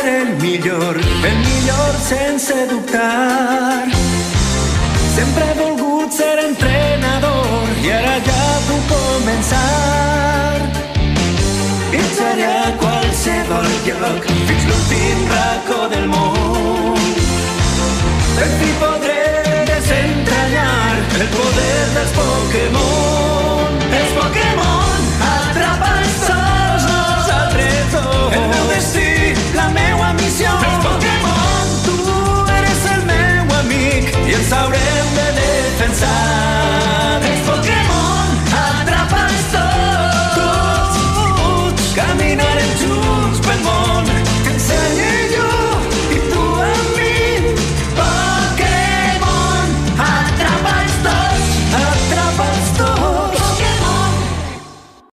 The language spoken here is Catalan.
ser el millor, el millor sense dubtar. Sempre he volgut ser entrenador i ara ja puc començar. Pinsaré a qualsevol lloc fins l'últim haurem de defensar. Aquests Pokémon atrapa'ls tots. Tots, caminarem junts pel món.